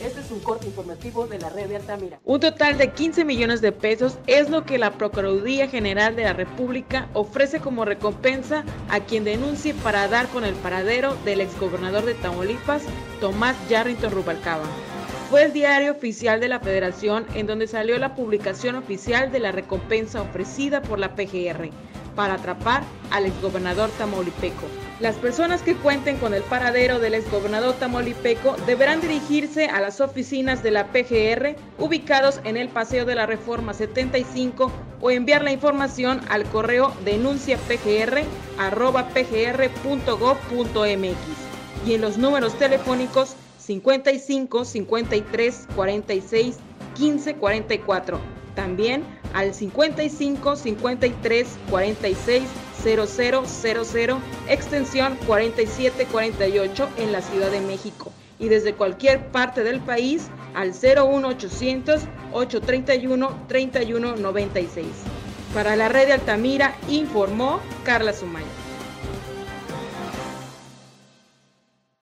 Este es un corte informativo de la red de Altamira. Un total de 15 millones de pesos es lo que la Procuraduría General de la República ofrece como recompensa a quien denuncie para dar con el paradero del exgobernador de Tamaulipas, Tomás Yarrington Rubalcaba. Fue el diario oficial de la Federación en donde salió la publicación oficial de la recompensa ofrecida por la PGR para atrapar al exgobernador tamaulipeco. Las personas que cuenten con el paradero del exgobernador tamaulipeco deberán dirigirse a las oficinas de la PGR ubicados en el Paseo de la Reforma 75 o enviar la información al correo denunciapgr.pgr.gov.mx y en los números telefónicos 55 53 46 15 44. También al 55 53 46 0000 extensión 4748 en la Ciudad de México y desde cualquier parte del país al 01800 831 3196. Para la red de Altamira informó Carla Sumaya.